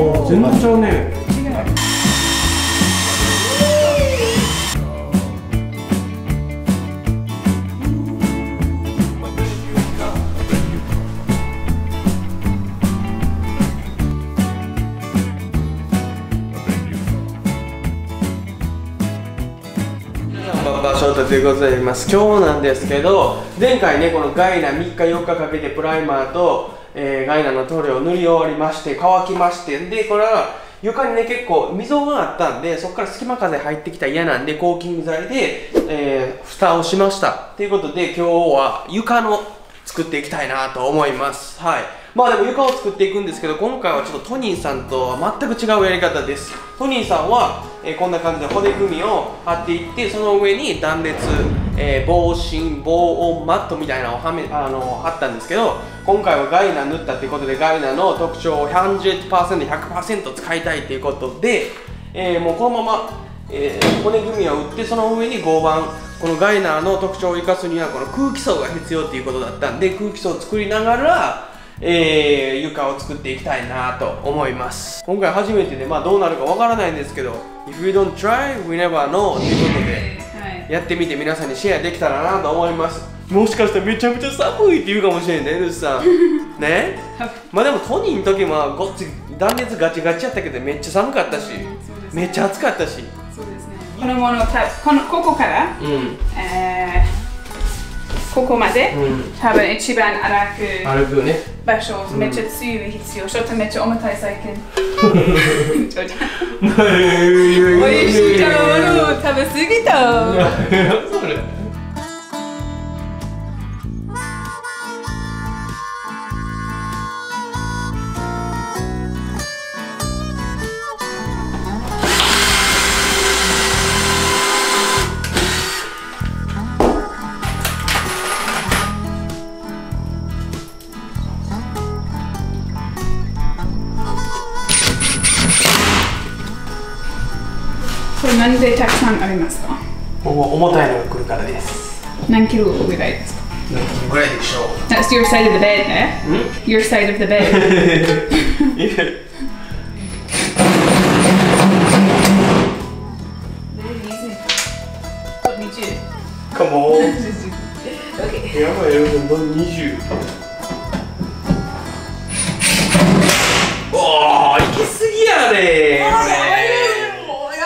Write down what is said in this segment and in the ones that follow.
お全然ちゃうね違う場所でございます。今日なんですけど前回ねこのガイナ3日4日かけてプライマーと、えーガイナの塗料を塗り終わりまして乾きましてでこれは床にね結構溝があったんでそこから隙間風入ってきたら嫌なんでコーキング剤で、えー蓋をしました。ということで今日は床の作っていきたいなと思います。はい。まあでも床を作っていくんですけど今回はちょっとトニーさんとは全く違うやり方です。トニーさんは、えーこんな感じで骨組みを貼っていってその上に断熱、えー防振防音マットみたいなのをはめあの貼ったんですけど今回はガイナ塗ったってことでガイナの特徴を 100%100% 使いたいっていうことで、えーもうこのままえ骨組みを打ってその上に合板このガイナーの特徴を生かすにはこの空気層が必要っていうことだったんで空気層を作りながら、えー床を作っていきたいなと思います。今回初めてで、まあ、どうなるかわからないんですけど If we don't try, we never know ということではい。やってみて皆さんにシェアできたらなと思います。もしかしたらめちゃめちゃ寒いって言うかもしれんねルースさん。ね？まあでもトニーの時もごっつ断熱ガチガチやったけどめっちゃ寒かったしめっちゃ暑かったしこのものをたこのここから、うん。えーここまで、うん。多分一番荒く歩くね。場所、めっちゃ強い必要ちょっとめっちゃ重たい最近。お美味しい食べ物を食べ過ぎたれこれ何でたくさんありますか？ここ重たいのが来るからです。何キロぐらいですか？ぐらいでしょ That's your side of the bed ね Your side of the bed. う Come on Okay やばいよ20おー行き過ぎやねこれ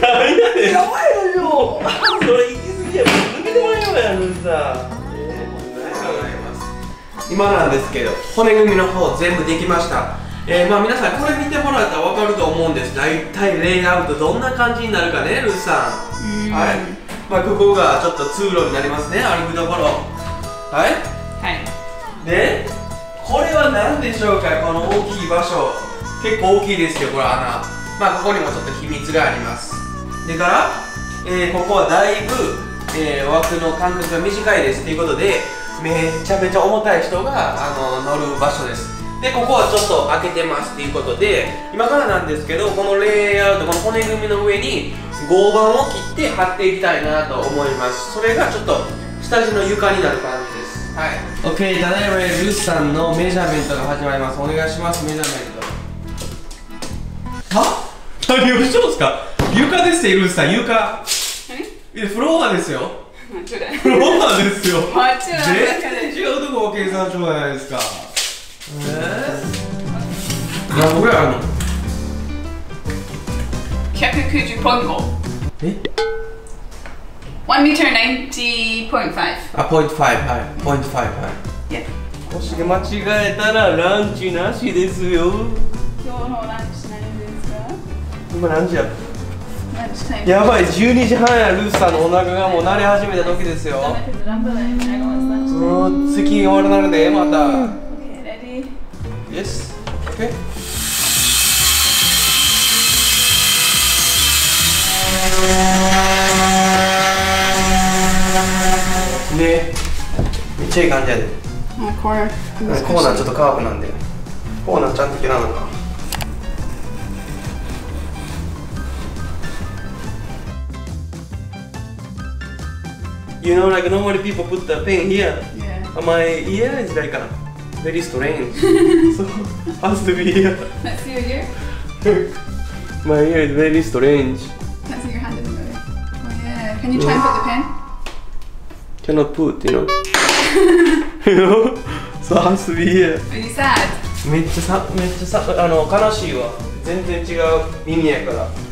何やねんやばいよそれ行き過ぎやもう抜けてもらえようやのにさ。えー今なんですけど骨組みの方全部できました。えー、まあ皆さんこれ見てもらったら分かると思うんです。大体レイアウトどんな感じになるかねルーさん。はい。まあここがちょっと通路になりますね歩くところはい。はい。でこれは何でしょうかこの大きい場所。結構大きいですよこれ穴。まあここにもちょっと秘密があります。でから、えーここはだいぶ、えー枠の間隔が短いです。ということでめちゃめちゃ重たい人があの乗る場所です。でここはちょっと開けてます。っていうことで今からなんですけどこのレイアウトこの骨組みの上に合板を切って貼っていきたいなと思います。それがちょっと下地の床になる感じです。はい。OK ただいまルースさんのメジャーメントが始まります。お願いしますメジャーメント。は？何をしとんすか？床ですよルースさん。床やフロアですよ。フロアですよ。もちろん全然違うとこ計算書じゃないですか。えー、何個ぐらいあるの190ポイント。え？1 meter 90.5あ、ポイント5、はい。ポイント5、はい。Yeah 腰で間違えたらランチなしですよ。今日のランチ何ですか？今何時や？ランチタイムやばい、12時半や、ルースさんのお腹がもう慣れ始めた時ですよ。う、席終わらなるで、また。Yes? Okay? ねめっちゃいい感じやで。あコーナーちょっとカーブなんで。コーナーちゃんと切らなあか You know, like normally people put the pen here. Yeah My ear is like a very strange. so has to be here. See your ear My ear is very strange. Can't see your hand in the mirror. Oh yeah. Can you try and put the pen? Cannot put, you know. you know? So has to be here. Are you sad? めっちゃさ、めっちゃさ、あの、悲しいわ。全然違う耳やから。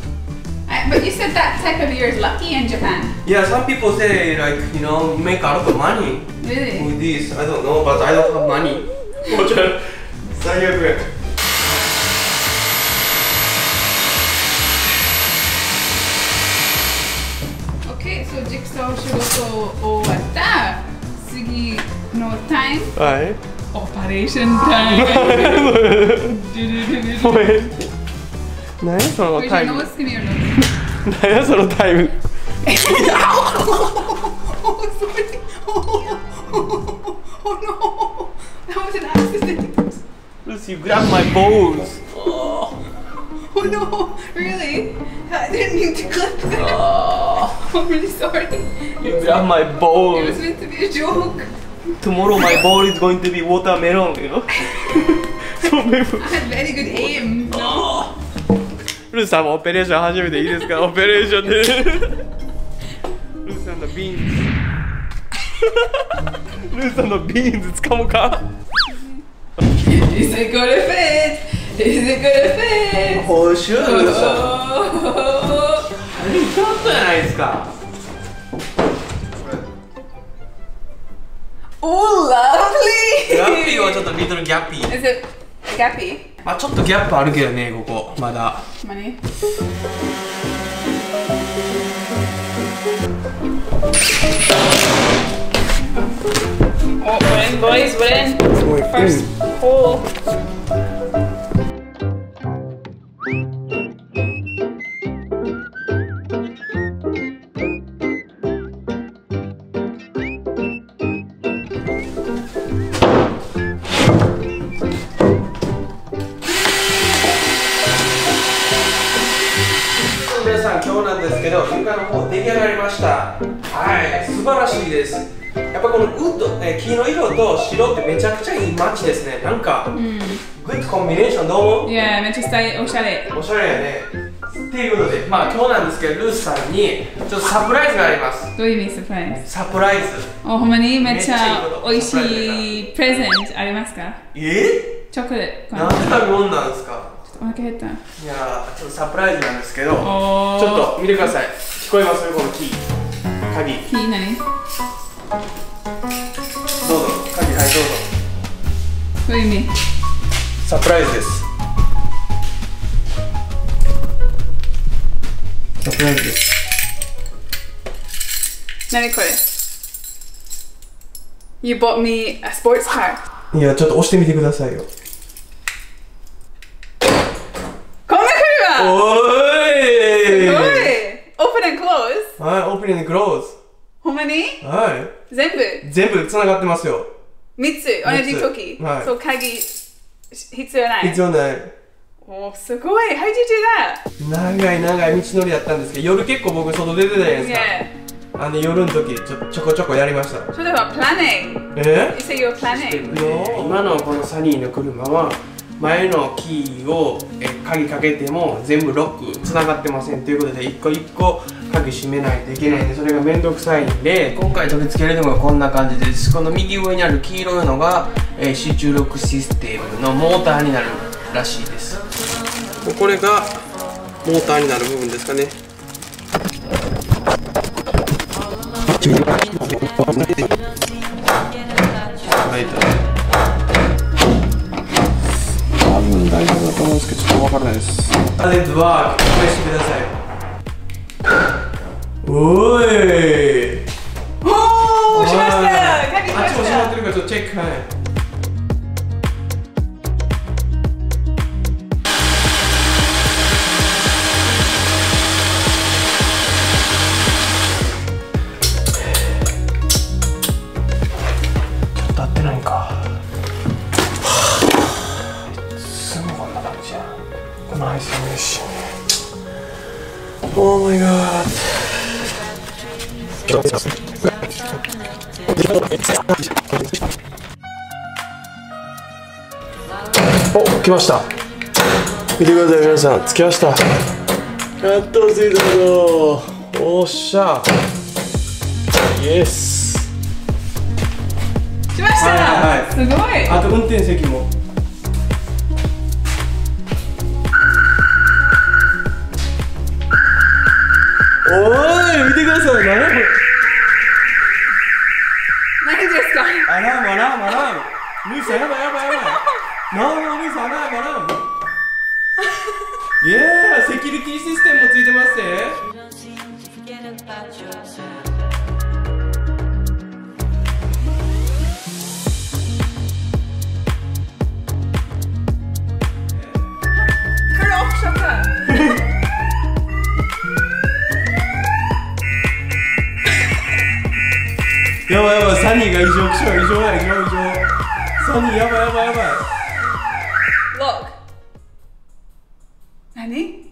I, but you said that type of ear is lucky in Japan. Yeah, some people say like, you know, make a lot of money Really? with this. I don't know, but I don't have money. もちろん、最悪や。 Okay, so jigsaw 仕事終わった。次のタイム。はい。オペレーションタイム。ごめん。何やその Where's タ your イム nose? Give me your nose. 何やそのタイム Oh, sorry. Oh, oh no. That was an accident. Lucy, you grab my balls. Oh no. Really? I didn't mean to clip that. I'm really sorry. You grab my It was balls. meant to be a joke. Tomorrow my ball is going to be watermelon, you know? so maybe... I had very good aim. No. ルーさんもオペレーション初めていいですか？オペレーションで。ルーさんのビーンズ。ルーさんのビーンズ掴もうか？Is it gonna fit? Is it gonna fit? 報酬ルーさん。Oh. ちょっとじゃないですか。Oh, lovely! ラッピーはちょっとリトルギャッピー。Is it gappy? ちょっとギャップあるけどねここ。まだ、ですけど床の方出来上がりました。はい素晴らしいです。やっぱこのウッド、えー木の色と白ってめちゃくちゃいいマッチですね。なんか、グッドコンビネーションどう思う？Yeah, めっちゃスタイルおしゃれ。おしゃれやね。っていうことでまあ今日なんですけどルースさんにちょっとサプライズがあります。どういう意味？サプライズ。サプライズ。お、ほんまにめっちゃ美味しいプレゼントありますか？え？チョコレート。なんで食べ物なんですか？お腹減った。いやーちょっとサプライズなんですけどちょおっと見てください聞こえます？このキー鍵。キー何？どうぞ。鍵はいどうぞ。どういう意味。サプライズです。サプライズです。何これ ?You bought me a sports car. いやちょっと押してみてくださいよこんな来るわおすごーいい !Open and close? はいオープニングクローズほんまに？は全部？い全部つながってますよ三つ？同じ時？はいそう、鍵必要ない。必要ないおすごい How did you do that? 長い長い道のりやったんですけど夜結構僕外出てたじゃないですか Yeah. あの夜の時ちょちょこちょこやりましたそれは planning. え？You say you're planning? 今のこのサニーの車は前のキーをえ鍵かけても全部ロックつながってませんということで一個一個鍵閉めないといけないんでそれがめんどくさいんで今回取り付けるのがこんな感じですこの右上にある黄色いのが、えー、集中ロックシステムのモーターになるらしいです。これがモーターになる部分ですかね。はい多分大丈夫だと思うんですけどちょっとわからないですあお来ました。見てください皆さん。つきました。やっと着いたぞおっしゃ。イエス来ました、はいはい。すごい。あと運転席も。おーい見てください。何これームルイさんやばいやばいやばい。なあルイさんアラ ームアラームイエーイセキュリティシステムもついてますね やばいやばいサニーが異常気象異常や。異常異常サニーやばいやばいやばい。Look 何？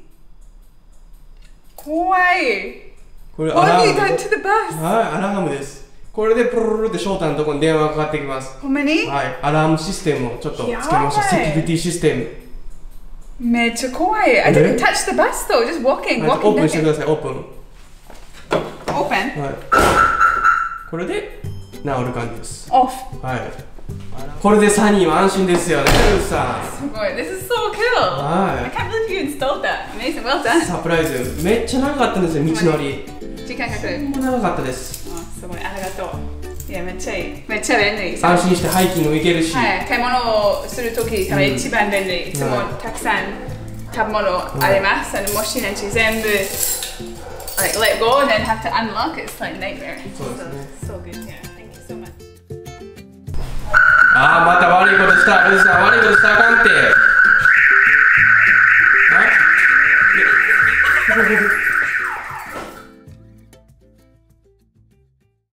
怖い。これ What アラ you ーム。to the bus? はいアラームです。これでプルルルって翔太のところに電話がかかってきます。ほんまにはいアラームシステムをちょっとつけました。セキュリティシステム。めっちゃ怖い。I didn't touch the bus though. Just walking はい walking オープンしてくださいオープン open. はいこれで治る感じです。Off. はいこれでサニーは安心ですよねルーさん。すごい。This is so cool は I い can't believe you installed that amazing well done サプライズ。めっちゃ長かったんですよ道のり。時間かかる。もう長かったです。あすごい。ありがとう。いやめっちゃいい。めっちゃ便利。安心してハイキングも行けるし、はい、買い物をするときから一番便利、い。つもたくさん食べ物あります、あのもしなんち全部 like let go and then have to unlock it's like nightmare. そうですね。So, so good yeah ああまた悪いことした。ルーさん悪いことしたあかんって。